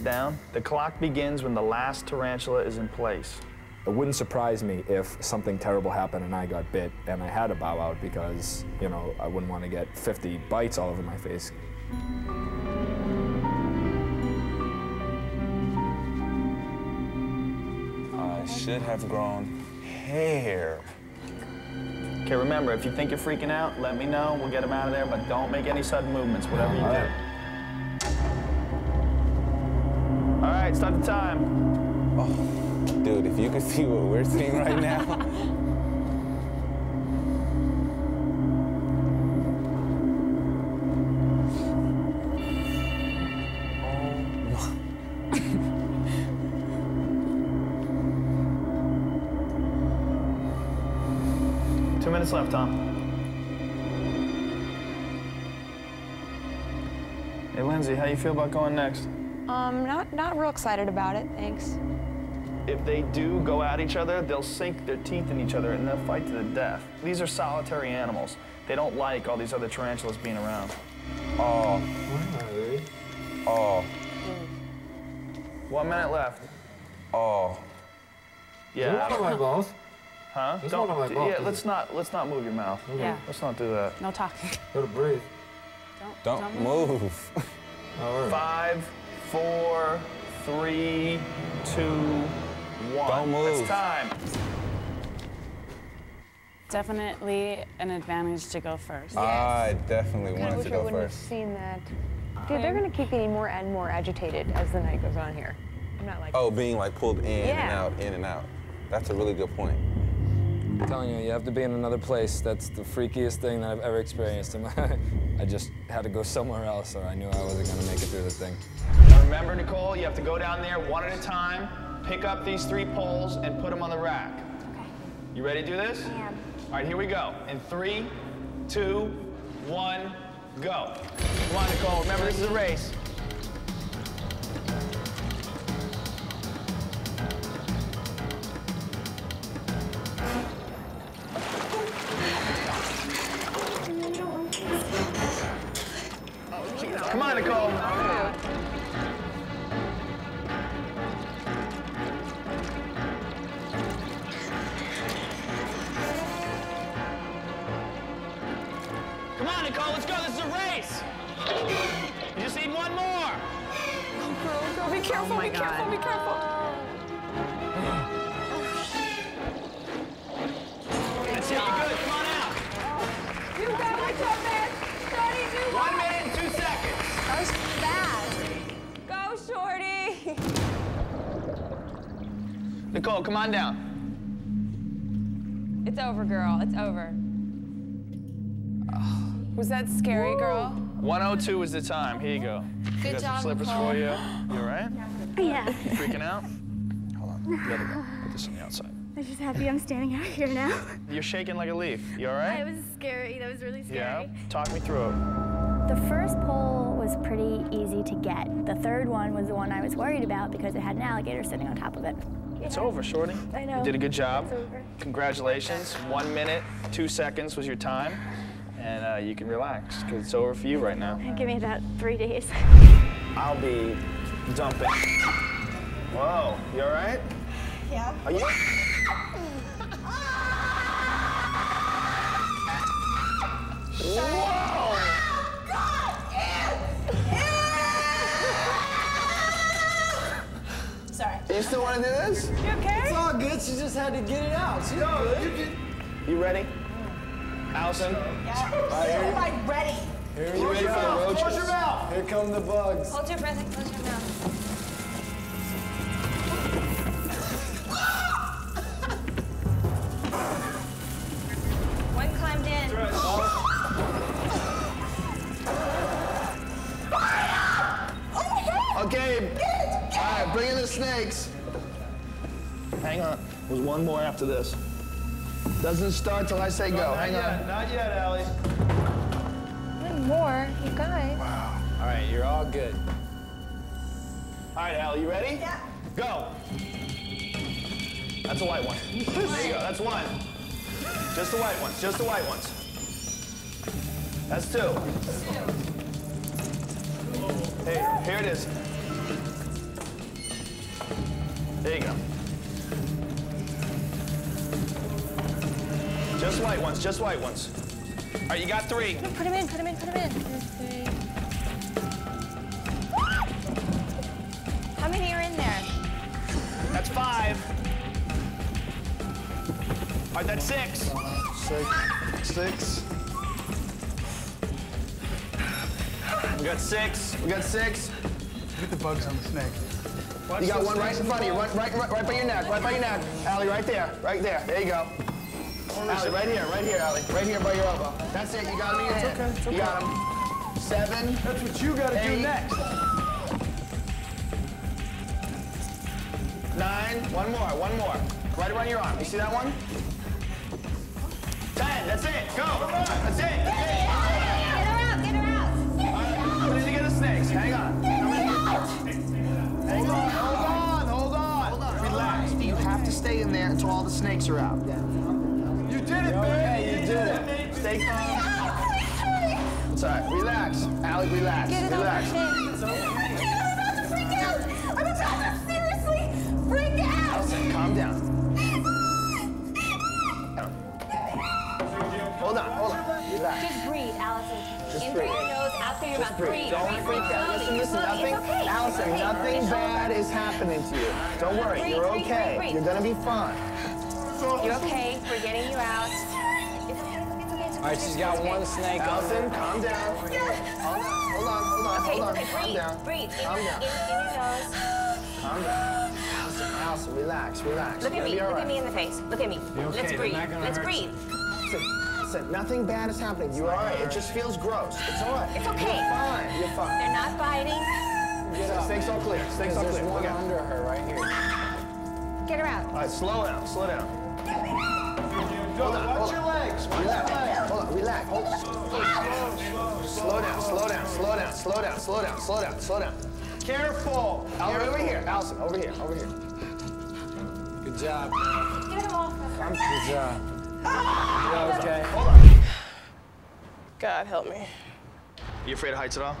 it down. The clock begins when the last tarantula is in place. It wouldn't surprise me if something terrible happened and I got bit and I had to bow out because, you know, I wouldn't want to get 50 bites all over my face. I should have grown hair. Okay, remember, if you think you're freaking out, let me know. We'll get him out of there, but don't make any sudden movements, whatever you do. All right, start the time. Oh, Dude, if you could see what we're seeing right now. Two minutes left, Tom. Hey, Lindsay, how you feel about going next? Um, not not real excited about it, thanks. If they do go at each other, they'll sink their teeth in each other and they'll fight to the death. These are solitary animals. They don't like all these other tarantulas being around. Oh. Oh. One minute left. Oh. Yeah. One of my mouth. Huh? There's Don't, one in my mouth, yeah, let's not let's not move your mouth. Yeah. Let's not do that. No talking. Gotta breathe. Don't, Don't move. All right. Five, four, three, two, one. Don't move. It's time. Definitely an advantage to go first. I definitely Kind of wanted wish to I go wouldn't have seen that. Dude, they're gonna keep getting more and more agitated as the night goes on here. I'm not like. Oh, being like pulled in and out, in and out. That's a really good point. I'm telling you, you have to be in another place. That's the freakiest thing that I've ever experienced. in my- I just had to go somewhere else, or I knew I wasn't gonna make it through the thing. Remember, Nicole, you have to go down there one at a time, pick up these three poles, and put them on the rack. Okay. You ready to do this? I am. All right, here we go. In three, two, one, go. Come on, Nicole. Remember, this is a race. Come on, Nicole. Be careful, be careful, be careful. That's it. You're good. Come on out. You got it, man. Shorty, do One minute and two seconds. That was fast. Go, Shorty. Nicole, come on down. It's over, girl. It's over. Oh, was that scary, girl? 102 is the time. Here you go. Good Got some job, slippers Nicole. for you. Right? Yeah. Freaking out? Hold on. Let it go. Put this on the outside. I'm just happy I'm standing out here now. You're shaking like a leaf. You all right? It was scary. That was really scary. Yeah. Talk me through it. The first pole was pretty easy to get. The third one was the one I was worried about because it had an alligator sitting on top of it. It's over, Shorty. I know. You did a good job. It's over. Congratulations. One minute, two seconds was your time. And uh, you can relax because it's over for you right now. Give me about three days. I'll be dumping. Whoa, you all right? Yeah. Are you? Whoa! Sorry. You still want to do this? You okay? It's all good. She just had to get it out. She's good. You ready? Mm. Allison? Oh, my ready. Here You ready for the roaches? Here come the bugs. Hold your breath and close your mouth. One climbed in. Okay. All right, bring in the snakes. Hang on. There's one more after this. Doesn't start till I say go. Hang on. Not yet, Allie. One more, you guys. All right, you're all good. All right, Al, you ready? Yeah. Go. That's a white one. There you go. That's one. Just the white ones. Just the white ones. That's two. Hey, here it is. There you go. Just white ones, just white ones. All right, you got three. Put him in, put him in, put him in. How many are in there? That's five. All right, that's six. Six. Six. We got six. We got six. Get the bugs on the snake. You got one right in front of you, right, right, right, right by your neck, right by your neck. Allie, right there, right there. There you go. Allie, right here, right here, Allie. Right here by your elbow. That's it, you got him in your hand. okay, it's You okay. got him. Seven. That's what you gotta do next. Nine. One more, one more. Right around your arm. You see that one? Ten. That's it. Go. That's it. Get her out, get her out. All right. Put it together, snakes. Hang on. Hang on. Hold on. Hold on. Hold on. Relax. You have to stay in there until all the snakes are out. You did it, man. you did it. Stay calm. It's all right. Relax. Allie, relax. Get it off relax. your chin. Freak out! I'm about to seriously freak out! Allison, calm down. Hold on, hold on. Relax. Just breathe, Allison. In breathe. through your nose, out through your mouth. Breathe, Don't breathe, freak out. slowly. Listen, listen, slowly. nothing, okay. Allison, okay. nothing It's bad over. is happening to you. Don't worry, Breathe, you're breathe, okay. breathe, breathe. You're gonna be fine. You're okay. We're getting you out. It's okay. It's okay. It's okay. All right, she's got one snake on calm down. Hold on, hold on, hold on, Okay, hold on. okay, Calm breathe, down. breathe. Calm in, down. in your nose. Calm down. Allison, Allison, relax, relax. Look You're at me. Look right. at me in the face. Look at me. Okay, Let's breathe. They're not gonna Let's hurt breathe. Listen, listen, nothing bad is happening. You're all right. It just feels gross. It's all right. It's okay. You're fine. You're fine. They're not biting. Get up. Snakes all clear. Snakes all clear. There's one Look under her right here. Get her out. All right, slow down, slow down. Go, Hold on, watch your legs. Relax. Hold on, relax. Slow down, slow down, slow down, slow down, slow down, slow down, slow down. Careful. Al, over here. Allison, over here, over here. Good job. Get them off. Good job. Ah! You okay? God help me. You afraid of heights at all?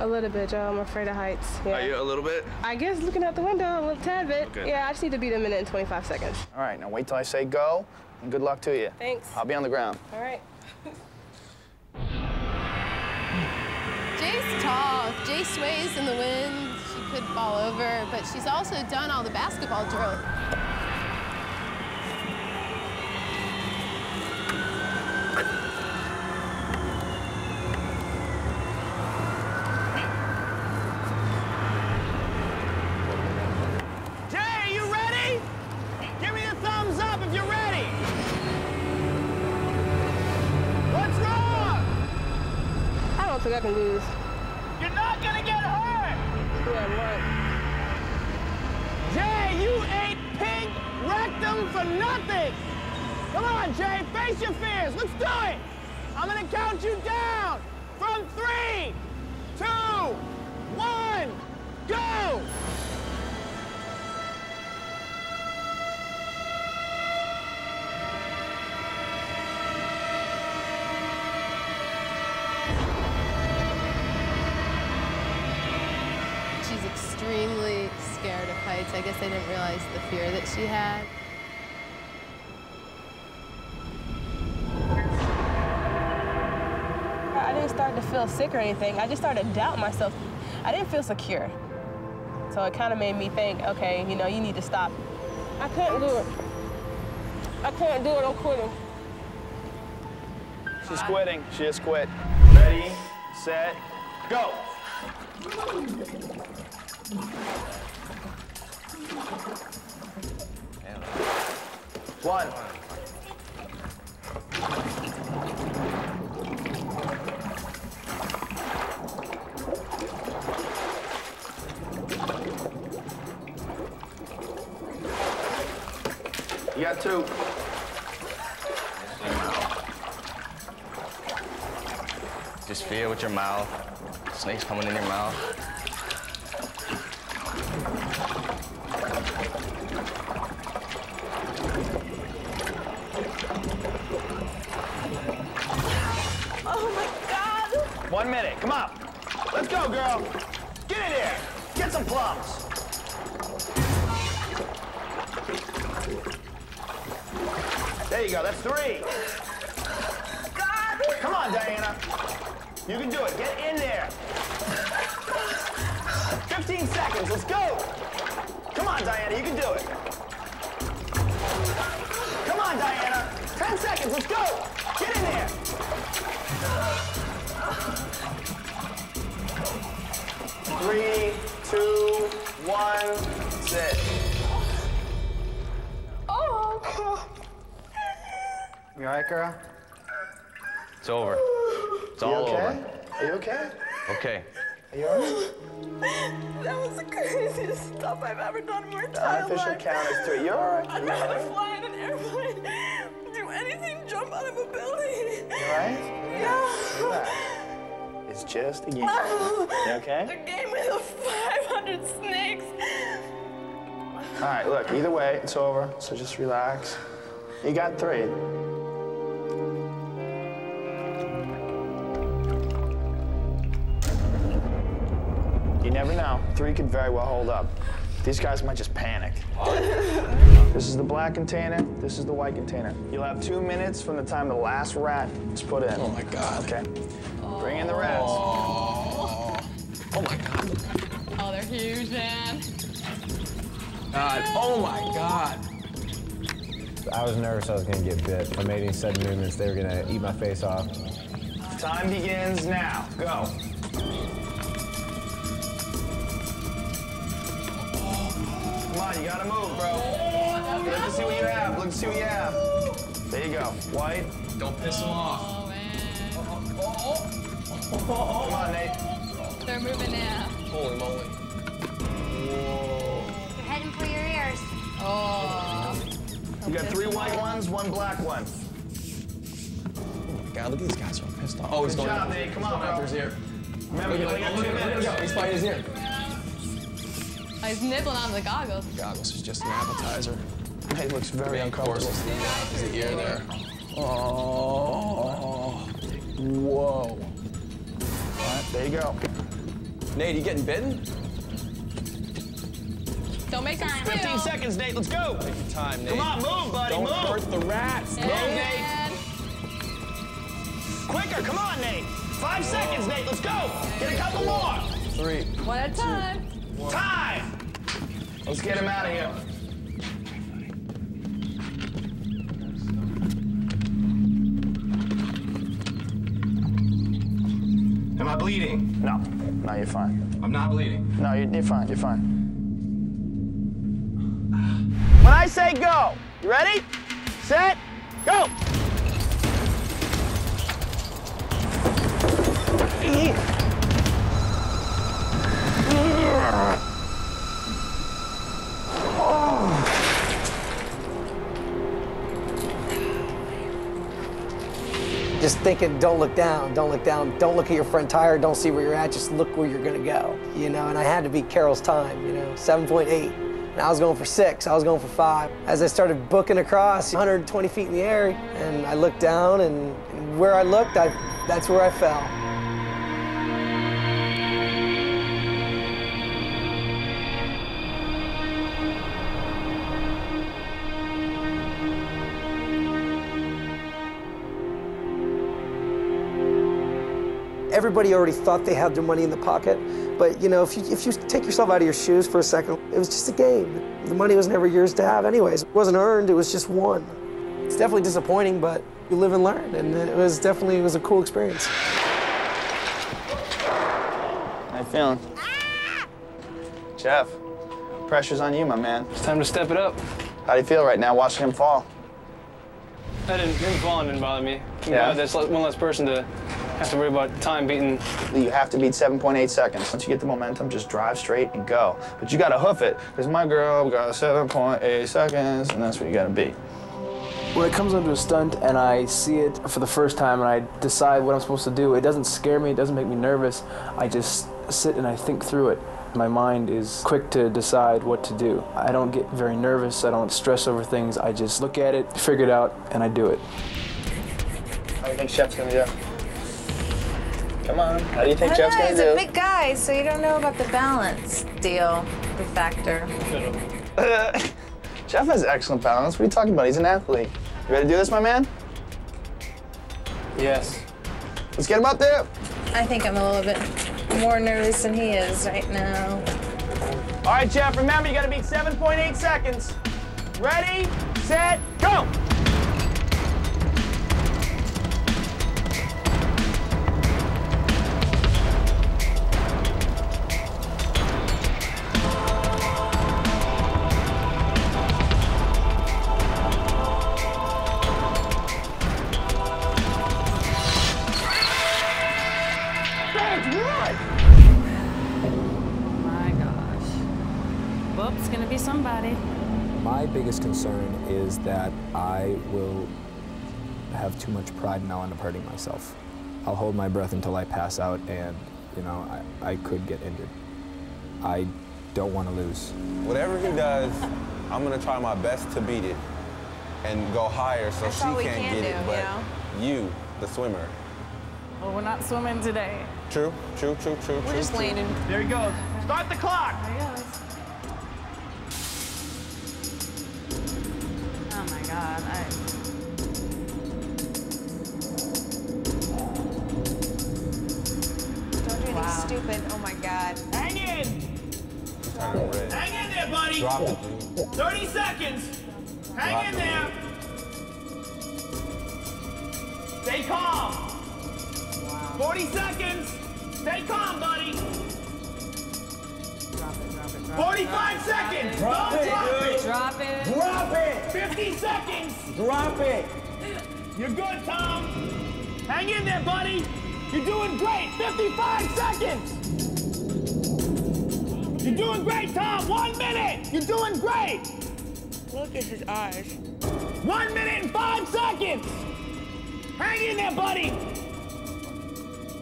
A little bit, Joe. I'm afraid of heights. Oh, yeah. Are you a little bit? I guess looking out the window a little tad bit. Okay. Yeah, I just need to beat a minute and 25 seconds. All right, now wait till I say go, and good luck to you. Thanks. I'll be on the ground. All right. Jay's tall. Jay sways in the wind. She could fall over, but she's also done all the basketball drill. I can this. You're not gonna get hurt. Yeah, right. Jay, you ate pink rectum for nothing. Come on, Jay, face your fears. Let's do it. I'm gonna count you down extremely scared of heights. I guess I didn't realize the fear that she had. I didn't start to feel sick or anything. I just started to doubt myself. I didn't feel secure. So it kind of made me think, okay, you know, you need to stop. I couldn't do it. I can't do it. I'm quitting. She's quitting. She has quit. Ready, set, go. One. You got two. Just feel with your mouth. Snakes coming in your mouth. Oh One minute. Come on. Let's go, girl. Get in here. Get some plums. There you go. That's three. God. Come on, Diana. You can do it. Get in there. 15 seconds. Let's go. Come on, Diana. You can do it. Come on, Diana. 10 seconds. Let's go. Get in there. Three, two, one, sit. Oh. You all right, girl? It's over. It's You all okay? over. Are you okay? Okay. Are you all right? That was the craziest stuff I've ever done in my entire life. count is three. You're all right. I'd rather fly in an airplane, do anything, jump out of a building. You right? Yeah. Relax. It's just a game. Oh. You okay? A game with 500 snakes. All right, look, either way, it's over, so just relax. You got three. Three could very well hold up. These guys might just panic. This is the black container, this is the white container. You'll have two minutes from the time the last rat is put in. Oh my God. Okay. Bring in the rats. Oh, oh my God. Oh, they're huge, man. God. Oh my God. I was nervous I was gonna get bit. I made any sudden movements, they were gonna eat my face off. Time begins now. Go. Gotta move, bro. Look to see what you have. Look to see what you have. There you go. White. Don't piss him off. Oh, Come on, Nate. They're moving now. Holy moly. You're heading for your ears. Oh. You got three white ones, one black one. God, look at these guys are pissed off. Oh, he's Good going job, Nate. Come on, going after bro. his ear. Remember, you oh, Look only at got two him, look at him, minutes. look at him. He's biting his ear. Oh, he's nibbling on the goggles. The Goggles is just an appetizer. Nate looks very Main course uncomfortable. is the, uh, is the ear there. Oh. Whoa. All right, there you go. Nate, you getting bitten? Don't make him 15 squeal. seconds, Nate. Let's go. Take your time, Nate. Come on, move, buddy. Don't move. hurt the rats. Move, Nate. Quicker. Come on, Nate. Five seconds, Nate. Let's go. Get a couple more. Three. one at a time. Time. Let's get him out of here. Am I bleeding? No. No, you're fine. I'm not bleeding. No, you're, you're fine. You're fine. When I say go, you ready? Set, go. Just thinking, don't look down, don't look down, don't look at your front tire, don't see where you're at, just look where you're gonna go. You know, and I had to beat Carol's time, you know, 7.8. And I was going for six, I was going for five. As I started booking across 120 feet in the air, and I looked down, and, where I looked, I, that's where I fell. Everybody already thought they had their money in the pocket. But you know, if you if you take yourself out of your shoes for a second, it was just a game. The money was never yours to have, anyways. It wasn't earned; it was just won. It's definitely disappointing, but you live and learn, and it was definitely it was a cool experience. How you feeling? Jeff, pressure's on you, my man. It's time to step it up. How do you feel right now watching him fall? That didn't, him falling didn't bother me. You Yeah? know, that's one less person to have to worry about time beating. You have to beat 7.8 seconds. Once you get the momentum, just drive straight and go. But you gotta hoof it, because my girl got 7.8 seconds, and that's what you gotta beat. When it comes onto a stunt and I see it for the first time and I decide what I'm supposed to do, it doesn't scare me, it doesn't make me nervous. I just sit and I think through it. My mind is quick to decide what to do. I don't get very nervous, I don't stress over things. I just look at it, figure it out, and I do it. How do you think Jeff's gonna do? Come on. How do you think I don't Jeff's know, gonna he's do? He's a big guy, so you don't know about the balance deal, the factor. Jeff has excellent balance. What are you talking about? He's an athlete. You ready to do this, my man? Yes. Let's get him up there. I think I'm a little bit more nervous than he is right now. All right, Jeff, remember you gotta beat 7.8 seconds. Ready, set, go! Biggest concern is that I will have too much pride and I'll end up hurting myself. I'll hold my breath until I pass out and, you know, I, I could get injured. I don't want to lose. Whatever he does, I'm gonna try my best to beat it and go higher so That's she can't can get do, it. you But know? you, the swimmer. Well, we're not swimming today. True, true, true, true, We're true. just true. landing. There he goes. Start the clock. God. I... Don't do anything stupid. Oh my god. Hang in. Turn. Hang in there, buddy. Drop it, dude. 30 seconds. Hang Drop in it. there. Stay calm. 40 seconds. Stay calm, buddy. 45 seconds. Drop it, drop it. Drop it. Drop it. 50 seconds. Drop it. You're good, Tom. Hang in there, buddy. You're doing great. 55 seconds. You're doing great, Tom. One minute. You're doing great. Look at his eyes. One minute and five seconds. Hang in there, buddy.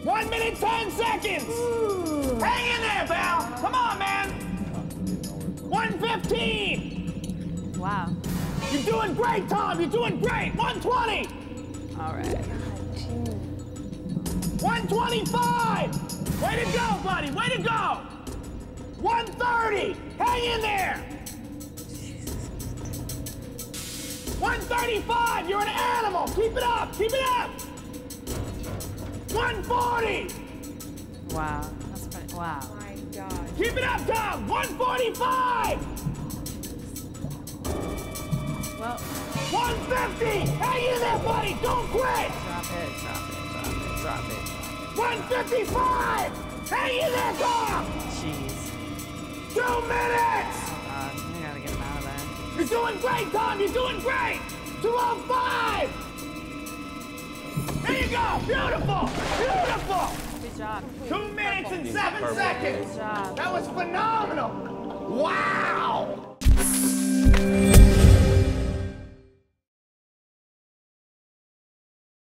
One minute, 10 seconds. Hang in there, pal. Come on, Wow. You're doing great, Tom. You're doing great. 120. All right. 125. Way to go, buddy. Way to go. 130. Hang in there. 135. You're an animal. Keep it up. Keep it up. 140. Wow. That's funny. Wow. My god. Keep it up, Tom. 145. Well, 150. Hang in there, buddy. Don't quit. drop it, drop it, drop it, drop it. 155. Hang in there, Tom. Jeez. Two minutes. Oh god. We gotta get him out of there. You're doing great, Tom. You're doing great. 205. There you go. Beautiful. Beautiful. Good job. Two minutes and seven seconds. Good job. That was phenomenal. Wow.